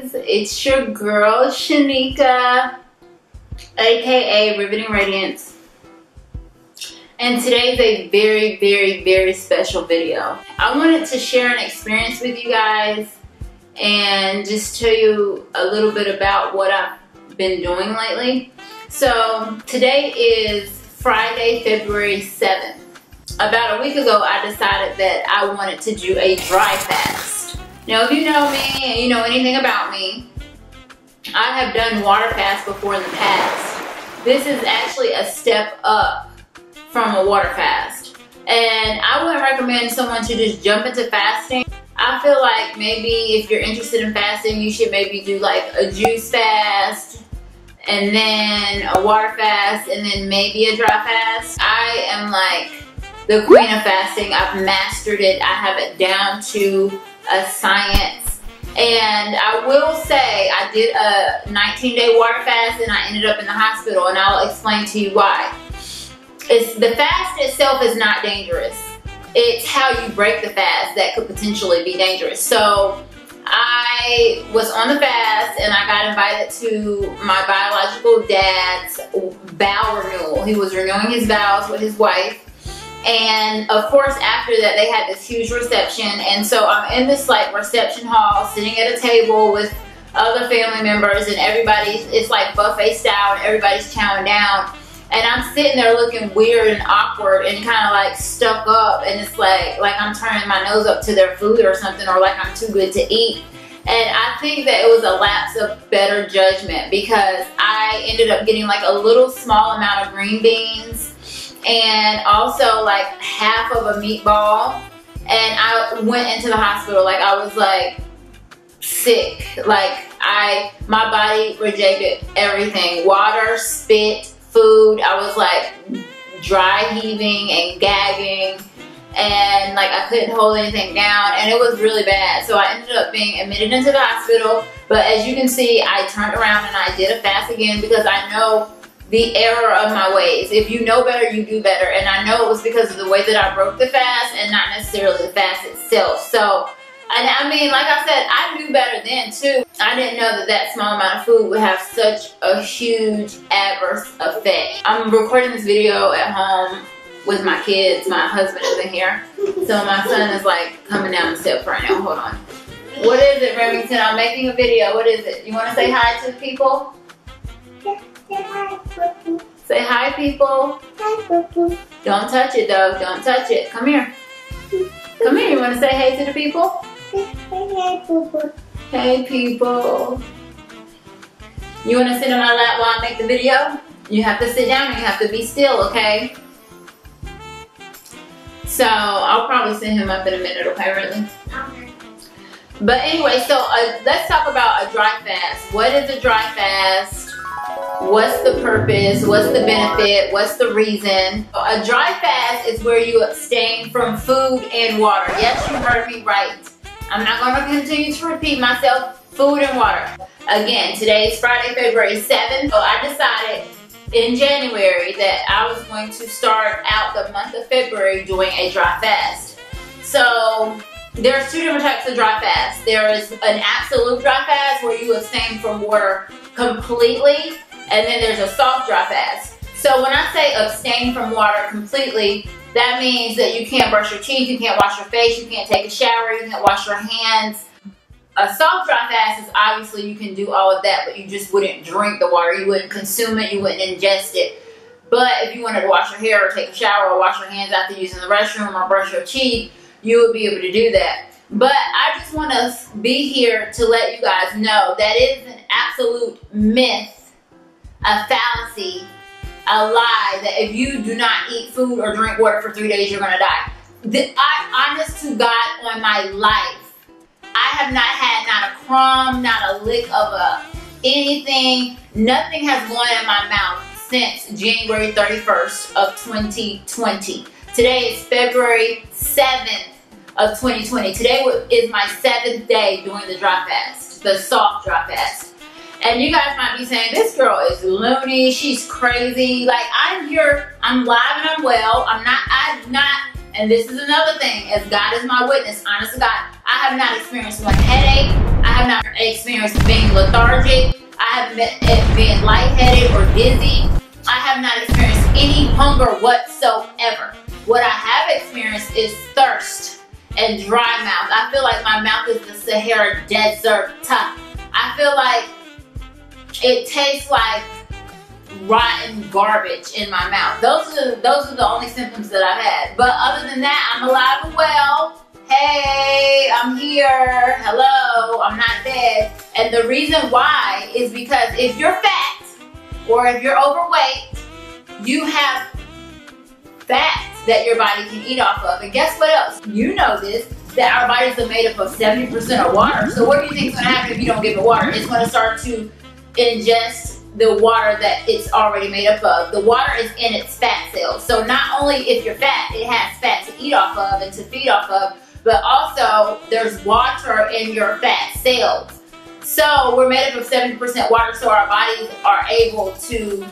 guys, it's your girl Shanika, aka Riveting Radiance. And today's a very, very, very special video. I wanted to share an experience with you guys and just tell you a little bit about what I've been doing lately. So today is Friday, February 7th. About a week ago, I decided that I wanted to do a dry fast. Now, if you know me and you know anything about me, I have done water fast before in the past. This is actually a step up from a water fast. And I wouldn't recommend someone to just jump into fasting. I feel like maybe if you're interested in fasting, you should maybe do like a juice fast and then a water fast and then maybe a dry fast. I am like the queen of fasting. I've mastered it. I have it down to a science. And I will say I did a 19 day water fast and I ended up in the hospital and I'll explain to you why. It's, the fast itself is not dangerous. It's how you break the fast that could potentially be dangerous. So I was on the fast and I got invited to my biological dad's vow renewal. He was renewing his vows with his wife and of course, after that, they had this huge reception. And so I'm in this like reception hall, sitting at a table with other family members, and everybody's, it's like buffet style, and everybody's chowing down. And I'm sitting there looking weird and awkward and kind of like stuck up. And it's like, like I'm turning my nose up to their food or something, or like I'm too good to eat. And I think that it was a lapse of better judgment because I ended up getting like a little small amount of green beans and also like half of a meatball. And I went into the hospital like I was like sick. Like I, my body rejected everything. Water, spit, food. I was like dry heaving and gagging and like I couldn't hold anything down and it was really bad. So I ended up being admitted into the hospital. But as you can see, I turned around and I did a fast again because I know the error of my ways. If you know better, you do better. And I know it was because of the way that I broke the fast and not necessarily the fast itself. So, and I mean, like I said, I knew better then too. I didn't know that that small amount of food would have such a huge adverse effect. I'm recording this video at home with my kids. My husband isn't here. So my son is like coming down the steps right now. Hold on. What is it, Remington? I'm making a video. What is it? You want to say hi to the people? Say hi, people. Hi, Poo Don't touch it, though. Don't touch it. Come here. Come here. You want to say hey to the people? Hey, Poo Hey, people. You want to sit on my lap while I make the video? You have to sit down and you have to be still, okay? So, I'll probably send him up in a minute, okay, really? But anyway, so uh, let's talk about a dry fast. What is a dry fast? What's the purpose? What's the benefit? What's the reason? A dry fast is where you abstain from food and water. Yes, you heard me right. I'm not going to continue to repeat myself. Food and water. Again, today is Friday, February 7th. So I decided in January that I was going to start out the month of February doing a dry fast. So there's two different types of dry fast. There is an absolute dry fast where you abstain from water completely and then there's a soft dry fast. So when I say abstain from water completely, that means that you can't brush your teeth, you can't wash your face, you can't take a shower, you can't wash your hands. A soft dry fast is obviously you can do all of that, but you just wouldn't drink the water, you wouldn't consume it, you wouldn't ingest it. But if you wanted to wash your hair or take a shower or wash your hands after using the restroom or brush your teeth, you would be able to do that. But I just want to be here to let you guys know that is an absolute myth a fallacy, a lie that if you do not eat food or drink water for three days, you're gonna die. The, I, honest to God, on my life, I have not had not a crumb, not a lick of a anything. Nothing has gone in my mouth since January 31st of 2020. Today is February 7th of 2020. Today is my seventh day doing the dry fast, the soft dry fast. And you guys might be saying, this girl is loony, she's crazy. Like I'm here, I'm live and I'm well. I'm not, I'm not, and this is another thing, as God is my witness, honest to God, I have not experienced one headache. I have not experienced being lethargic. I haven't been, eh, been lightheaded or dizzy. I have not experienced any hunger whatsoever. What I have experienced is thirst and dry mouth. I feel like my mouth is the Sahara Desert. Tough. I feel like it tastes like rotten garbage in my mouth. Those are those are the only symptoms that I've had. But other than that, I'm alive and well. Hey, I'm here. Hello, I'm not dead. And the reason why is because if you're fat or if you're overweight, you have fat that your body can eat off of. And guess what else? You know this, that our bodies are made up of 70% of water. So what do you think is gonna happen if you don't give it water? It's gonna start to ingest the water that it's already made up of. The water is in its fat cells. So not only if you're fat, it has fat to eat off of and to feed off of, but also there's water in your fat cells. So we're made up of 70% water, so our bodies are able to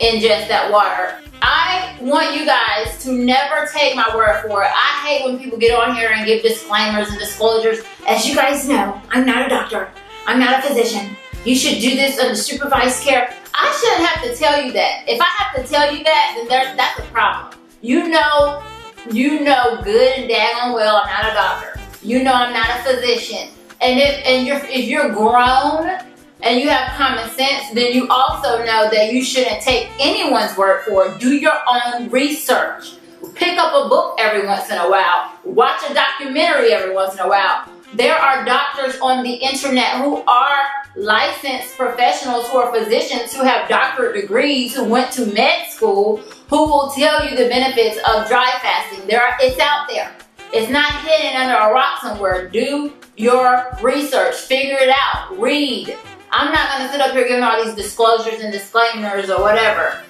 ingest that water. I want you guys to never take my word for it. I hate when people get on here and give disclaimers and disclosures. As you guys know, I'm not a doctor. I'm not a physician. You should do this under supervised care. I shouldn't have to tell you that. If I have to tell you that, then there, that's a problem. You know, you know good and daggone well I'm not a doctor. You know I'm not a physician. And if and you're if you're grown and you have common sense, then you also know that you shouldn't take anyone's word for it. Do your own research. Pick up a book every once in a while. Watch a documentary every once in a while. There are doctors on the internet who are licensed professionals who are physicians who have doctorate degrees who went to med school who will tell you the benefits of dry fasting. There are, it's out there. It's not hidden under a rock somewhere. Do your research. Figure it out. Read. I'm not going to sit up here giving all these disclosures and disclaimers or whatever.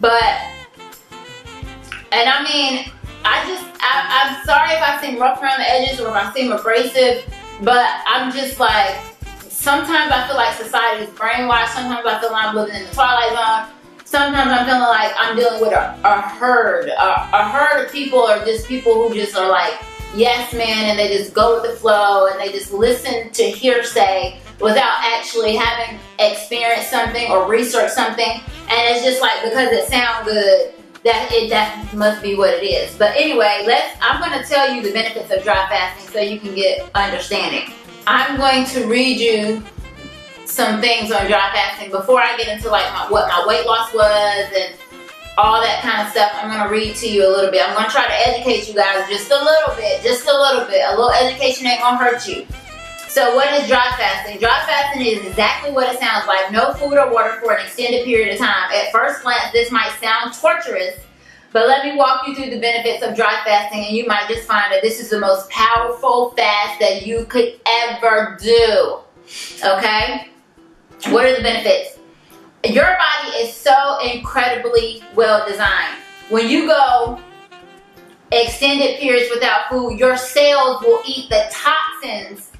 But, and I mean, I just, I, I'm sorry if I seem rough around the edges or if I seem abrasive, but I'm just like, sometimes I feel like society is brainwashed. Sometimes I feel like I'm living in the twilight zone. Sometimes I'm feeling like I'm dealing with a, a herd. A, a herd of people or just people who just are like, yes man, and they just go with the flow and they just listen to hearsay without actually having experienced something or researched something. And it's just like, because it sounds good, that it that must be what it is. But anyway, let's I'm gonna tell you the benefits of dry fasting so you can get understanding. I'm going to read you some things on dry fasting before I get into like my, what my weight loss was and all that kind of stuff. I'm gonna read to you a little bit. I'm gonna try to educate you guys just a little bit, just a little bit. A little education ain't gonna hurt you. So what is dry fasting? Dry fasting is exactly what it sounds like. No food or water for an extended period of time. At first glance, this might sound torturous, but let me walk you through the benefits of dry fasting and you might just find that this is the most powerful fast that you could ever do. Okay? What are the benefits? Your body is so incredibly well designed. When you go extended periods without food, your cells will eat the toxins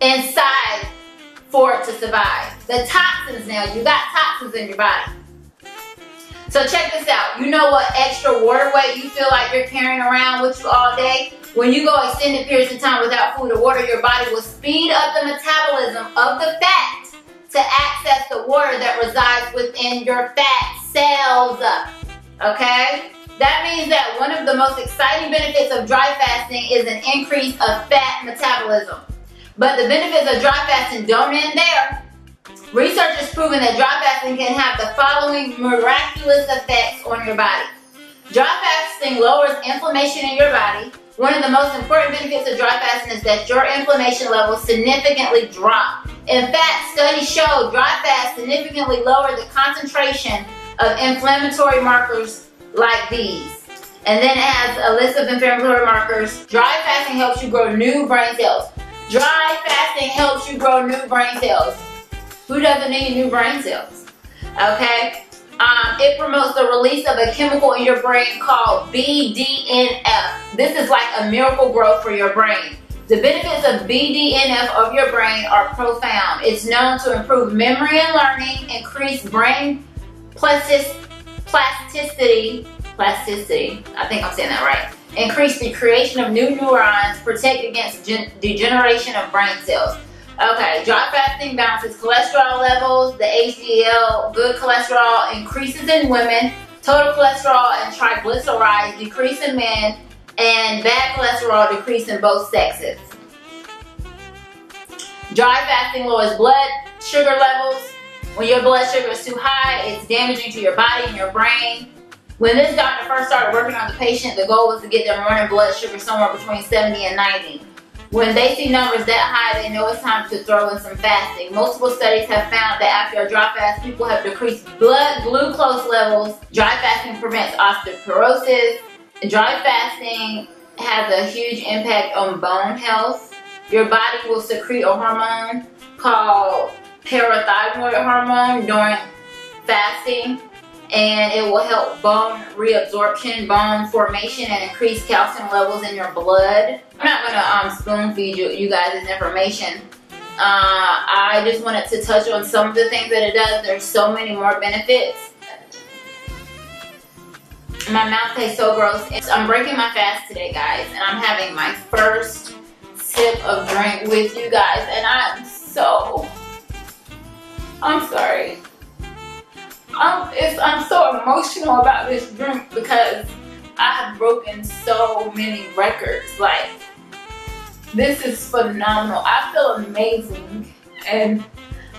inside for it to survive. The toxins now, you got toxins in your body. So check this out. You know what extra water weight you feel like you're carrying around with you all day? When you go extended periods of time without food or water, your body will speed up the metabolism of the fat to access the water that resides within your fat cells. Okay? That means that one of the most exciting benefits of dry fasting is an increase of fat metabolism. But the benefits of dry fasting don't end there. Research has proven that dry fasting can have the following miraculous effects on your body. Dry fasting lowers inflammation in your body. One of the most important benefits of dry fasting is that your inflammation levels significantly drop. In fact, studies show dry fast significantly lower the concentration of inflammatory markers like these. And then it has a list of inflammatory markers. Dry fasting helps you grow new brain cells. Dry fasting helps you grow new brain cells. Who doesn't need new brain cells? Okay? Um, it promotes the release of a chemical in your brain called BDNF. This is like a miracle growth for your brain. The benefits of BDNF of your brain are profound. It's known to improve memory and learning, increase brain plasticity, plasticity, I think I'm saying that right, increase the creation of new neurons, protect against degeneration of brain cells. Okay, dry fasting balances cholesterol levels, the HDL, good cholesterol increases in women, total cholesterol and triglycerides decrease in men, and bad cholesterol decrease in both sexes. Dry fasting lowers blood sugar levels. When your blood sugar is too high, it's damaging to your body and your brain. When this doctor first started working on the patient, the goal was to get their morning blood sugar somewhere between 70 and 90. When they see numbers that high, they know it's time to throw in some fasting. Multiple studies have found that after a dry fast, people have decreased blood glucose levels. Dry fasting prevents osteoporosis. Dry fasting has a huge impact on bone health. Your body will secrete a hormone called parathyroid hormone during fasting and it will help bone reabsorption, bone formation, and increase calcium levels in your blood. I'm not gonna um, spoon feed you, you guys this information. Uh, I just wanted to touch on some of the things that it does. There's so many more benefits. My mouth tastes so gross. I'm breaking my fast today, guys, and I'm having my first sip of drink with you guys, and I'm so, I'm sorry. I'm, I'm so emotional about this drink because I have broken so many records. Like, this is phenomenal. I feel amazing and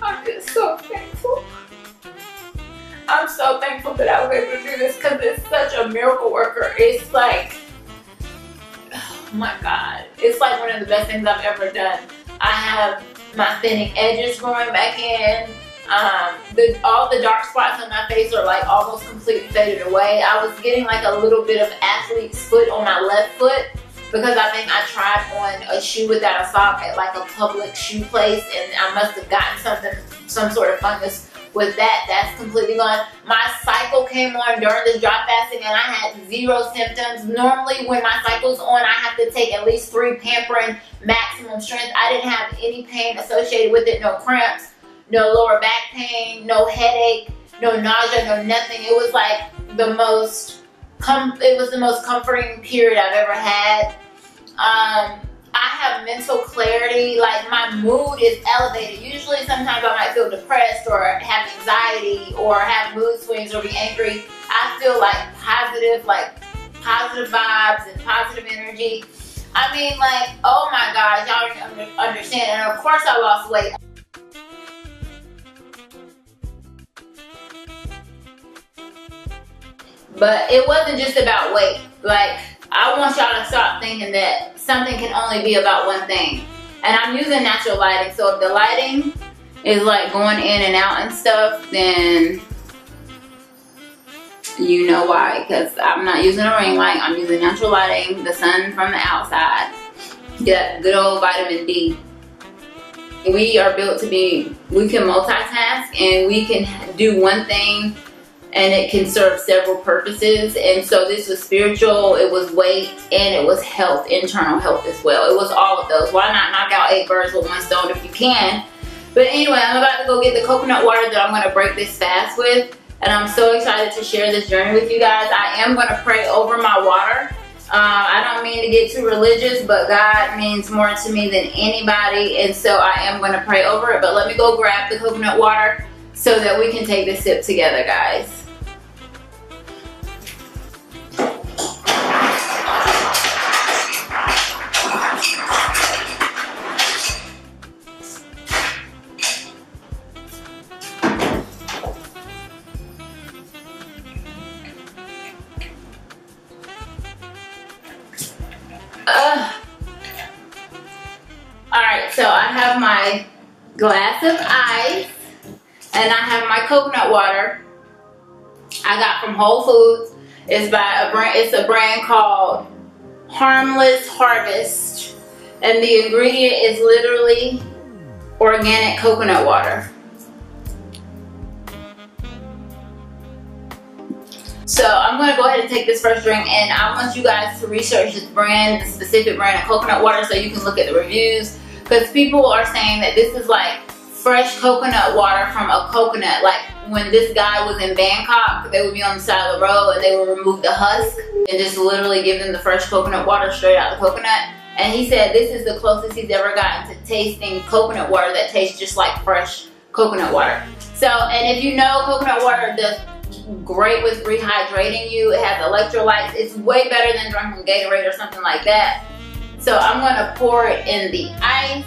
I'm just so thankful. I'm so thankful that I was able to do this because it's such a miracle worker. It's like, oh my God. It's like one of the best things I've ever done. I have my thinning edges growing back in. Um, the, all the dark spots on my face are like almost completely faded away. I was getting like a little bit of athlete's foot on my left foot because I think I tried on a shoe without a sock at like a public shoe place and I must have gotten something, some sort of fungus with that. That's completely gone. My cycle came on during this dry fasting and I had zero symptoms. Normally when my cycle's on, I have to take at least three Pamprin maximum strength. I didn't have any pain associated with it, no cramps no lower back pain, no headache, no nausea, no nothing. It was like the most, com it was the most comforting period I've ever had. Um, I have mental clarity, like my mood is elevated. Usually sometimes I might feel depressed or have anxiety or have mood swings or be angry. I feel like positive, like positive vibes and positive energy. I mean like, oh my gosh, y'all understand. And of course I lost weight. But it wasn't just about weight. Like, I want y'all to stop thinking that something can only be about one thing. And I'm using natural lighting. So if the lighting is like going in and out and stuff, then you know why. Because I'm not using a ring light. I'm using natural lighting, the sun from the outside. Get good old vitamin D. We are built to be, we can multitask and we can do one thing and it can serve several purposes. And so this was spiritual, it was weight, and it was health, internal health as well. It was all of those. Why not knock out eight birds with one stone if you can? But anyway, I'm about to go get the coconut water that I'm going to break this fast with. And I'm so excited to share this journey with you guys. I am going to pray over my water. Uh, I don't mean to get too religious, but God means more to me than anybody. And so I am going to pray over it. But let me go grab the coconut water so that we can take this sip together, guys. From Whole Foods. It's by a brand, it's a brand called Harmless Harvest. And the ingredient is literally organic coconut water. So I'm gonna go ahead and take this first drink and I want you guys to research this brand, the specific brand of coconut water so you can look at the reviews. Because people are saying that this is like fresh coconut water from a coconut. Like when this guy was in Bangkok, they would be on the side of the road and they would remove the husk and just literally give them the fresh coconut water straight out the coconut. And he said this is the closest he's ever gotten to tasting coconut water that tastes just like fresh coconut water. So, and if you know coconut water does great with rehydrating you, it has electrolytes, it's way better than drinking Gatorade or something like that. So I'm gonna pour it in the ice.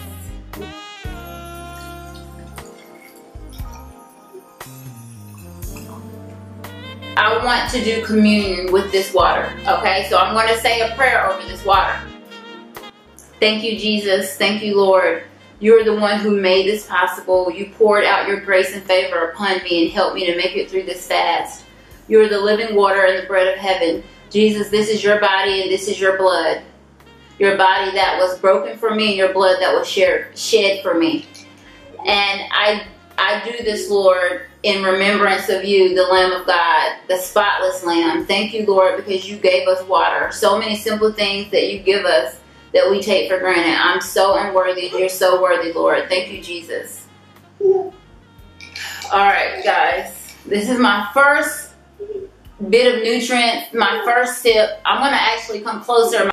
I want to do communion with this water, okay? So I'm gonna say a prayer over this water. Thank you, Jesus. Thank you, Lord. You're the one who made this possible. You poured out your grace and favor upon me and helped me to make it through this fast. You are the living water and the bread of heaven. Jesus, this is your body and this is your blood. Your body that was broken for me and your blood that was shared, shed for me. And I, I do this, Lord, in remembrance of you, the Lamb of God, the spotless Lamb. Thank you, Lord, because you gave us water. So many simple things that you give us that we take for granted. I'm so unworthy. You're so worthy, Lord. Thank you, Jesus. All right, guys. This is my first bit of nutrients, my first sip. I'm going to actually come closer.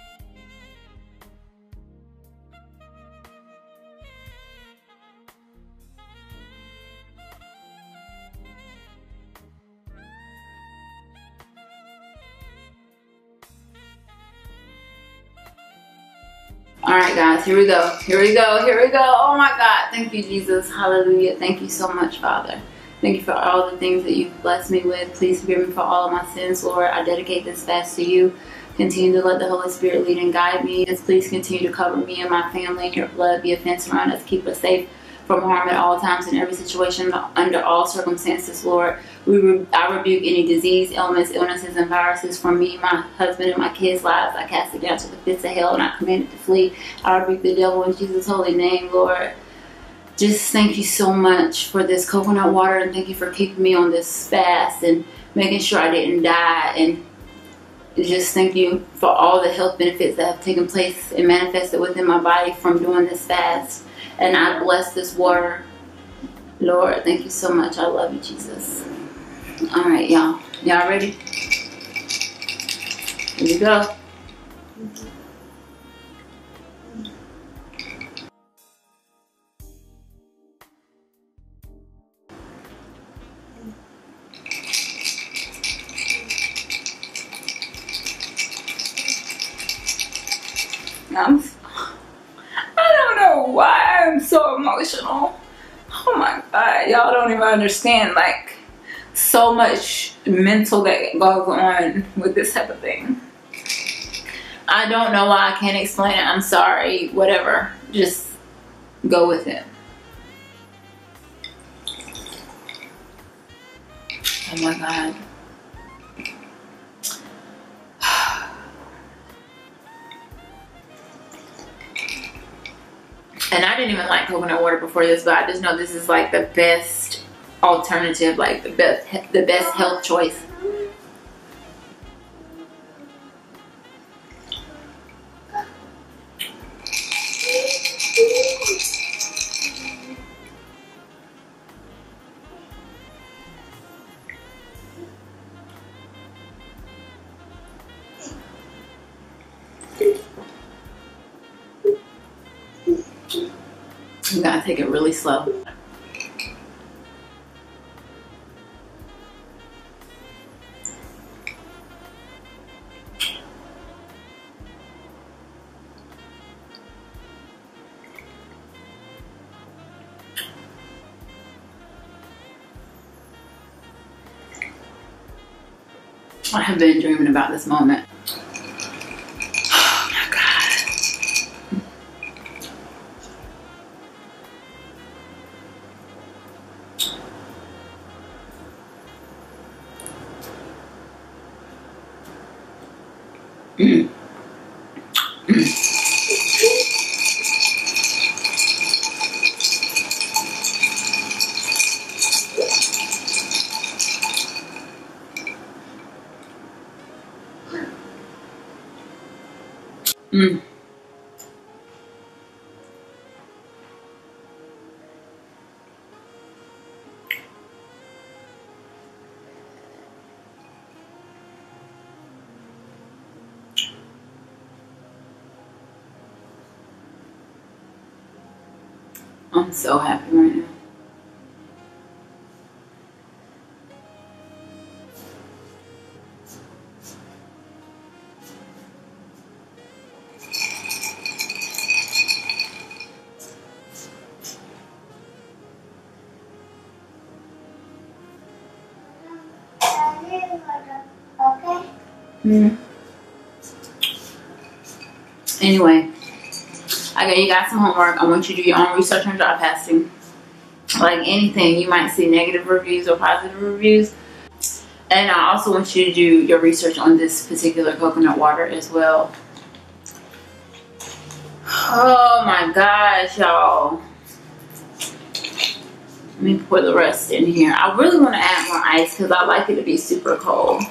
All right, guys, here we go. Here we go. Here we go. Oh my God. Thank you, Jesus. Hallelujah. Thank you so much, Father. Thank you for all the things that you've blessed me with. Please forgive me for all of my sins, Lord. I dedicate this fast to you. Continue to let the Holy Spirit lead and guide me. Please continue to cover me and my family in your blood. Be a fence around us. Keep us safe from harm at all times in every situation, under all circumstances, Lord. We re- I rebuke any disease, ailments, illnesses, and viruses from me, my husband, and my kids' lives. I cast it down to the pits of hell and I command it to flee. I rebuke the devil in Jesus' holy name, Lord. Just thank you so much for this coconut water and thank you for keeping me on this fast and making sure I didn't die. And just thank you for all the health benefits that have taken place and manifested within my body from doing this fast. And I bless this water. Lord, thank you so much. I love you, Jesus. All right, y'all. Y'all ready? Here we go. Don't even understand like so much mental that goes on with this type of thing. I don't know why I can't explain it. I'm sorry. Whatever. Just go with it. Oh my god. And I didn't even like coconut water before this, but I just know this is like the best alternative, like the best the best health choice. You gotta take it really slow. I have been dreaming about this moment. Oh my god. Mm. So happy right now. Okay. Mm. Anyway, I got you got some homework. I want you to do your own research on dry fasting. Like anything, you might see negative reviews or positive reviews. And I also want you to do your research on this particular coconut water as well. Oh my gosh, y'all. Let me pour the rest in here. I really want to add more ice because I like it to be super cold.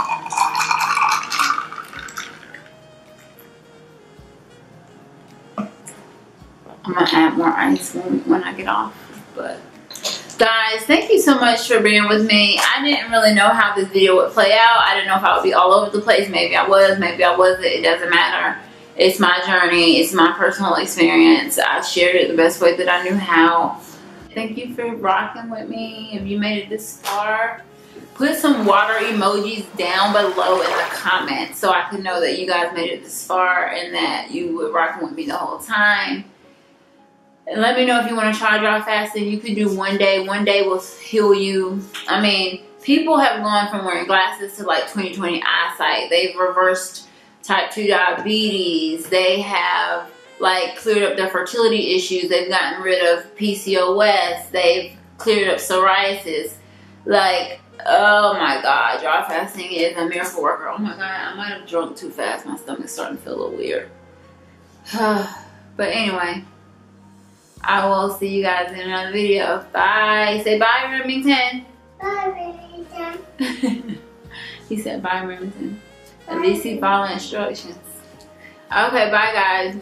Gonna add more ice when, when I get off. But guys, thank you so much for being with me. I didn't really know how this video would play out. I didn't know if I would be all over the place. Maybe I was, maybe I wasn't. It doesn't matter. It's my journey. It's my personal experience. I shared it the best way that I knew how. Thank you for rocking with me. If you made it this far, put some water emojis down below in the comments so I can know that you guys made it this far and that you were rocking with me the whole time. And let me know if you want to try dry fasting. You can do one day. One day will heal you. I mean, people have gone from wearing glasses to like 2020 eyesight. They've reversed type 2 diabetes. They have like cleared up their fertility issues. They've gotten rid of PCOS. They've cleared up psoriasis. Like, oh my God, dry fasting is a miracle worker. Oh my God, I might have drunk too fast. My stomach's starting to feel a little weird. but anyway. I will see you guys in another video. Bye. Say bye, Remington. Bye, Remington. he said bye, Remington. At least he followed instructions. Okay, bye, guys.